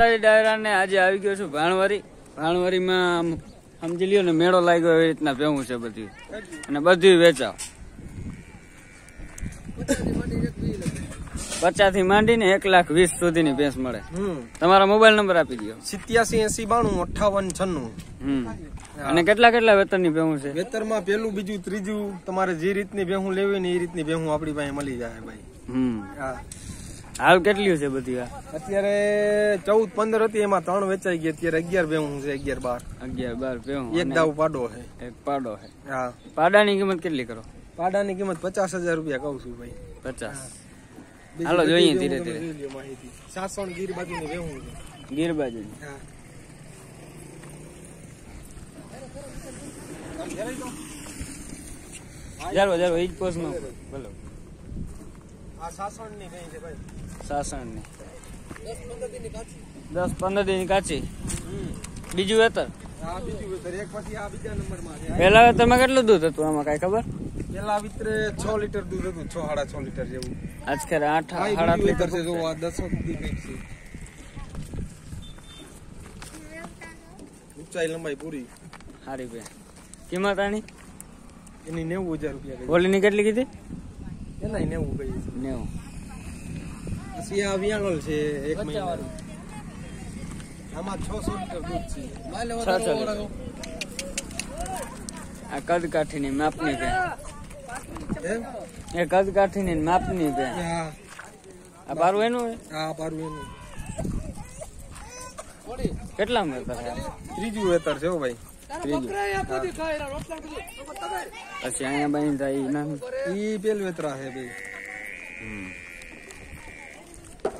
ડાયરાને આજે આવી ગયો છું ભાણવારી. ભાણવારીમાં સમજી લ્યો ને મેળો લાગ્યો એવી રીતના ભેવું છે બધું. અને બધું વેચાવ. પચાસથી માંડીને એક લાખ વીસ સુધીની ભેંસ મળે. તમારા મોબાઈલ નંબર આપી દો સિત્યાસી એસી બાણું અઠાવન છન્નું. હમ. અને કેટલા કેટલા વેતનની ભેહું છે? વેતરમાં પેલું બીજું ત્રીજું તમારે જે રીતની ભેહું લેવી ને એ રીતની ભેહું આપણી પાસે મળી જાય ભાઈ. હમ. હા. હાલ કેટલી છે બધી આ? અત્યારે ચૌદ પંદર હતી એમાં ત્રણ વેચાઈ ગઈ. અત્યારે અગિયાર ભેહું છે અગિયાર બાર. અગિયાર બાર ભેવું એક દાવ પાડો છે. એક પાડો છે. હા. પાડાની કિંમત કેટલી કરો? પાડાની કિંમત પચાસ હજાર રૂપિયા કહું છું ભાઈ. પચાસ. હાલો જોઈએ ધીરે ધીરે. સાસણ ગીર ભેહું છે. ગીર બાજુ હા. જારો જારો ઈ જ પોસ નો બોલો. આ સાસણની ભેં છે ભાઈ સાસણની દસ પંદર દિનની કાચી દસ પંદર દિન કાચી બીજું વેતર આ બીજું વેતર એક પછી આ બીજા નંબરમાં છે પેલા વેતરમાં કેટલું દૂધ હતું આમાં કઈ ખબર પેલા વિતરે છ લીટર દૂધ હતું છ સાડા છ લીટર જેવું આજ ખેર આઠ આ ઈ સાડા બીજું આઠ વેતર લીટર છે જો છે આ દસો સુધી કંઈક છે ઊંચાઈ લંબાઈ પૂરી સારી બે કિંમત આની એની નેવું હજાર રૂપિયા ગઈ ઓલીની કેટલી કીધી એના નેવું ગઈ છે? નેવું. પછી આ વિયાણલ છે એક મહિના. આમાં છસો લીટર દૂધ છે. આ કદ કાઠીની માપની બે. એ કદ કાઠીની માપની હા. આ બારું એનું હે? એનું. કેટલા વેતર છે? ત્રીજું વેતર છે ભાઈ. પછી અહીંયા બની જાય ઈ નાનું વેતરા છે ભાઈ.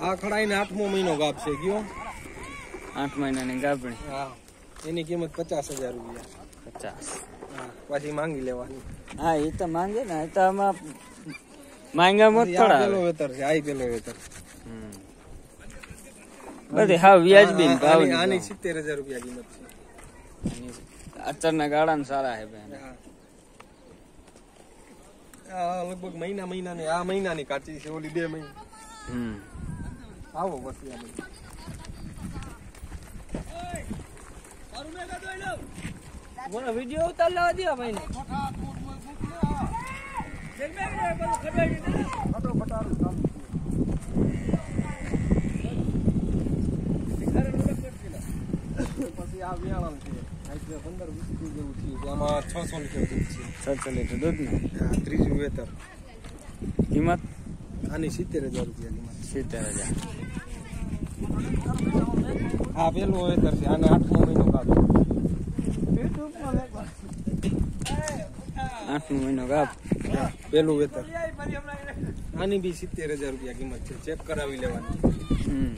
આ ખડાઈને આઠમો મહિનો ગાપ છે કયો આઠ મહિનાની ગાભણી હા. એની કિંમત પચાસ હજાર રૂપિયા. પચાસ. પછી માંગી લેવાની. હા એ તો માંગે ને એ તો આમાં માંગા મોત થોડા પેલો વેતર છે આ પેલો વેતર. બધી હા વ્યાજબી ભાવ આની સિત્તેર હજાર રૂપિયા કિંમત છે. અચરના ગાળા સારા છે બેન. હા. લગભગ મહિના મહિનાની આ મહિનાની કાચી છે ઓલી બે મહિના. હમ. આવો પછી આ મહિના વીડિયો ઉતાર લેવા દો ભાઈ પછી આ વિયાણમ છે. આમાં છસો લીટર દૂધ છે છ લીટર દૂધ ને ત્રીજું વેતર કિંમત આની સિત્તેર હજાર રૂપિયા સિત્તેર હજાર આ પેલું વેતર છે આને આઠમો મહિનો કાઢો આઠમો મહિનો ગાપ પેલું વેતર આની બી સિત્તેર હજાર રૂપિયા કિંમત છે. ચેક કરાવી લેવાની. હમ.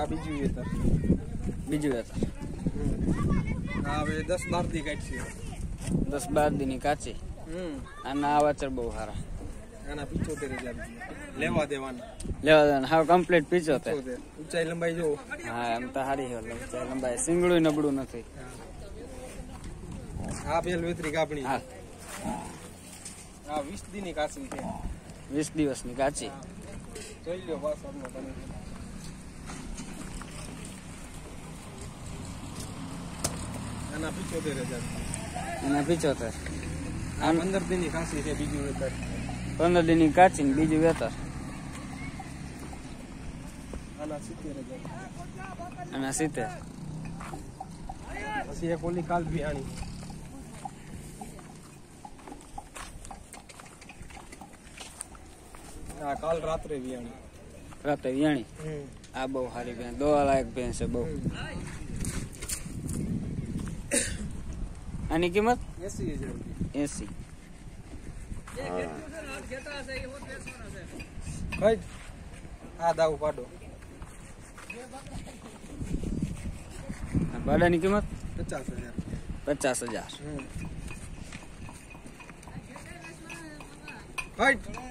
આ બીજું વેતર બીજું વેતર હવે દસ બારથી કાઢશે. દસ બાર દીની કાચી. હમ. આના આ વાચર બહુ સારા. આના પિચોતેર હજાર લેવા દેવાના. લેવા દેવાના. હાવ કમ્પ્લીટ પિચોતેર. ઊંચાઈ લંબાઈ જો હા એમ તો સારી છે લંબાઈ. લંબાઈ. સિંગડું નબળું નથી. આ પેલ વેતરી કાપણી. હા. આ વીસ દી ની કાચી છે. વીસ દિવસની કાચી. જોઈ લો બસ આના પિચોતેર હજાર એના પિચોતેર આ પંદર દી ની કાચી છે બીજું વેતર પંદર દીની કાચી ને બીજું વેતર આના સિત્તેર હજાર અને સિત્તેર પછી એક ઓલી કાલ બિહાણી આ કાલ રાત્રે બિહાણી રાતે વિયાણી આ બહુ સારી ભેંસ દોવા લાયક ભેંસ છે બહુ આની કિંમત? એસી હજાર એસી. કઈ? આ દાવ પાડો. ભાડાની કિંમત? પચાસ હજાર. પચાસ હજાર. કઈ?